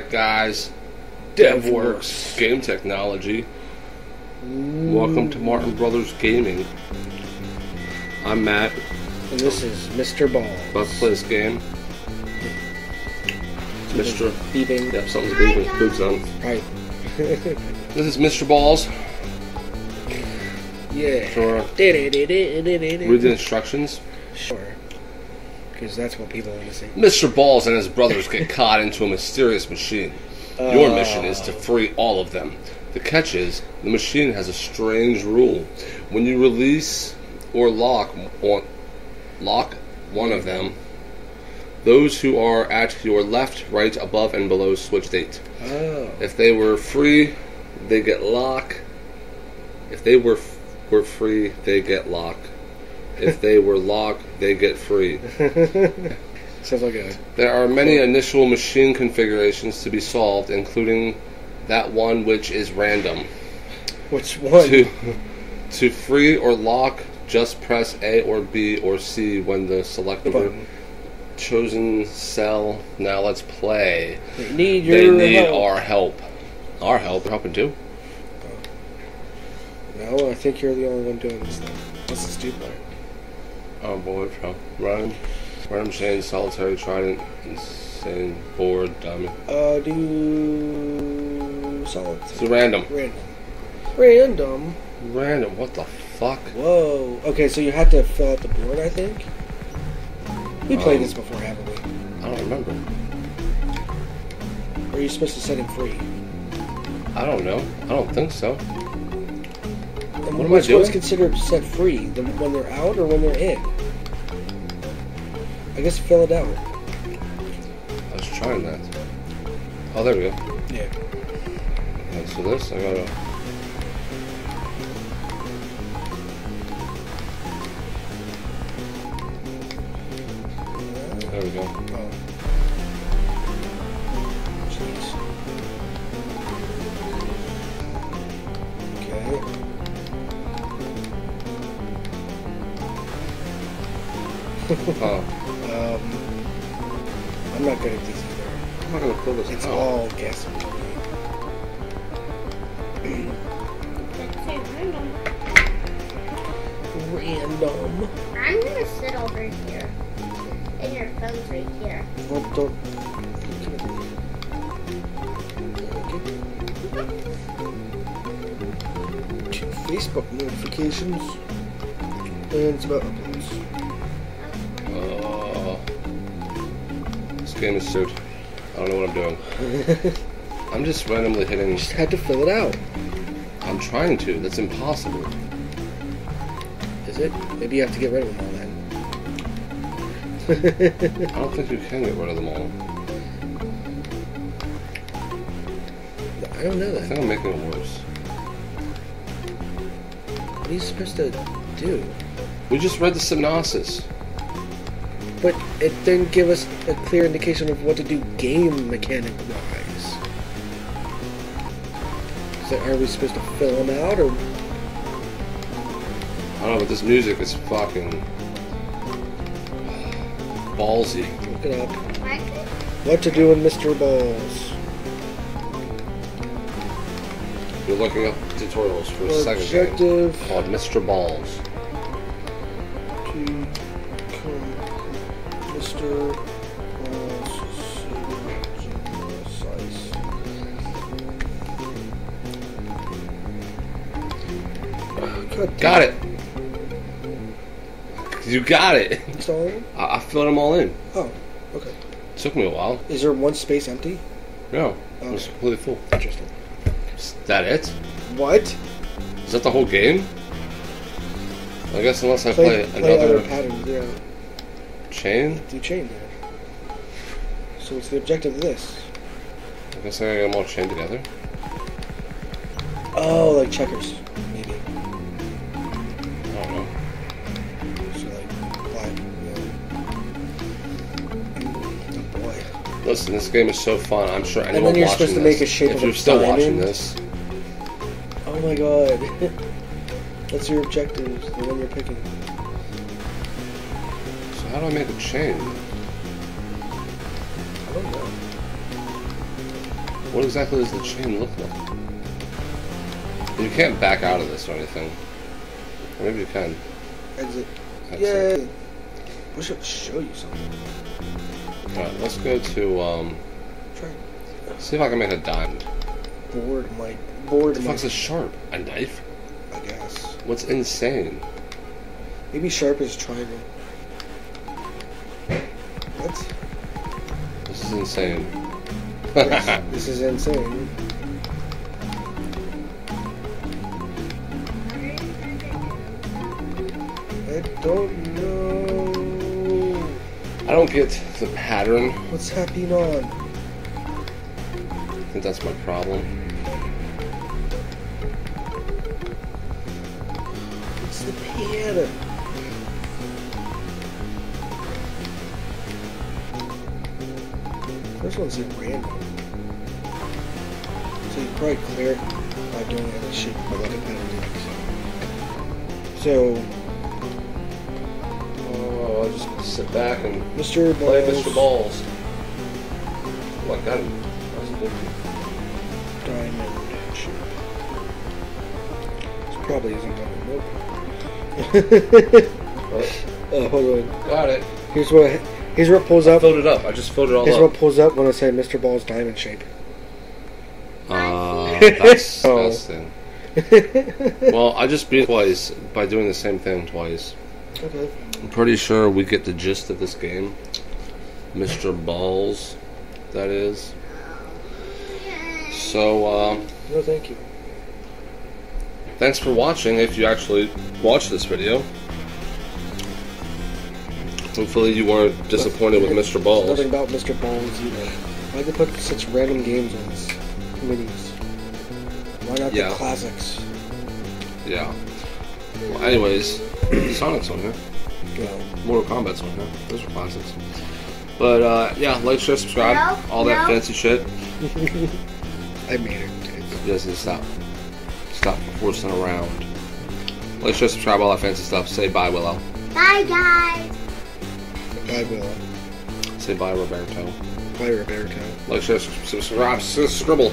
Alright, guys. DevWorks Game Technology. Welcome to Martin Brothers Gaming. I'm Matt. And this is Mr. Ball. About to play this game. Mr. Beeping. Yep, something's beeping. Boots on. Right. This is Mr. Balls. yeah. Sure. Read the instructions. Sure. Because that's what people want to see. Mr. Balls and his brothers get caught into a mysterious machine. Your uh. mission is to free all of them. The catch is, the machine has a strange rule. When you release or lock lock one of them, those who are at your left, right, above, and below switch date. Oh. If they were free, they get lock. If they were f- were free, they get lock. If they were locked, they get free. Sounds like a. There are many initial machine configurations to be solved, including that one which is random. Which one? To, to free or lock, just press A or B or C when the selected Button. chosen cell. Now let's play. They need They need help. our help. Our help. We're helping too. No, I think you're the only one doing this thing. This is stupid. Oh boy, Phil. Random, random chain, solitary, trident, insane, board, dummy. Uh, do solid. It's random. Random. Random. Random. What the fuck? Whoa. Okay, so you have to fill out the board, I think. We played Um, this before, haven't we? I don't remember. Or are you supposed to set him free? I don't know. I don't think so. And What am I which one's doing? considered set free? The, when they're out or when they're in? I guess fill it out. I was trying that. Oh, there we go. Yeah. Okay, so this, I gotta. There we go. Oh. Oh, Um, I'm not good at these either. I'm not gonna pull this It's out. all guessing. Random. I'm gonna sit over here. And your phone's right here. Well, don't. Check Facebook notifications. And it's about uploads. Is stupid. I don't know what I'm doing. I'm just randomly hitting. Just had to fill it out. I'm trying to. That's impossible. Is it? Maybe you have to get rid of them all then. I don't think you can get rid of them all. I don't know I think I'm making it worse. What are you supposed to do? We just read the synopsis. But it didn't give us a clear indication of what to do game mechanic wise. So are we supposed to fill them out or I don't know, but this music is fucking ballsy. look it up? What to do in Mr. Balls? You're looking up tutorials for a second game Objective called Mr. Balls. to come Mr. Balls size. God damn Got it. You got it. It's all in? I, I filled them all in. Oh, okay. Took me a while. Is there one space empty? No, it was completely full. Interesting. Is that it? What? Is that the whole game? I guess unless I Play, play, play another other patterns, yeah. Chain, Do chain there. So what's the objective of this? I guess I get them all chained together. Oh, like checkers, maybe. I don't know. So like yeah. Oh boy. Listen, this game is so fun. I'm sure anyone and then you're watching supposed to this, make a shape if of you're a still watching this, Oh my god. What's your objectives? The one you're picking. How do I make a chain? I don't know. What exactly does the chain look like? You can't back out of this or anything. Or maybe you can. Exit. Exit. Yay! Wish I could show you something. Alright, let's go to, um, Try see if I can make a diamond. board my... Board What the fuck's a sharp? A knife? I guess. What's insane? Maybe sharp is triangle. Is insane. Yes, this is insane. I don't know I don't get the pattern. what's happening on. I think that's my problem. It's the pattern. First one's in random. So you probably clear it by doing any shit by looking at it. So, Oh, I'll just sit back and Mr. play Balls, Mr. Balls. Oh, I got him. That's a Diamond shape. This probably isn't gonna nope. oh, hold on. Got it. Here's what here's what pulls up. I Filled it up. I just filled it all Here's up. what pulls up when I say Mr. Ball's diamond shape. Uh, that's Oh. disgusting. Well, I just beat it twice by doing the same thing twice. Okay. I'm pretty sure we get the gist of this game. Mr. Balls, that is. So, uh, No, thank you. thanks for watching if you actually watched this video. Hopefully you weren't disappointed with Mr. Balls. Nothing about Mr. Balls either. Why they put such random games on this minis? Why not Yeah. the classics? Yeah. Well, anyways, Sonic's on here. Yeah. Mortal Kombat's on here. Those are classics. But, uh, yeah, like, share, subscribe. No, all that no. fancy shit. I made it. You guys need to stop. Stop horsing around. Like, share, subscribe, all that fancy stuff. Say bye, Willow. Bye, guys. Bye, Willow. Say bye, Roberto. Bye, Roberto. Like, share, subscribe, scribble.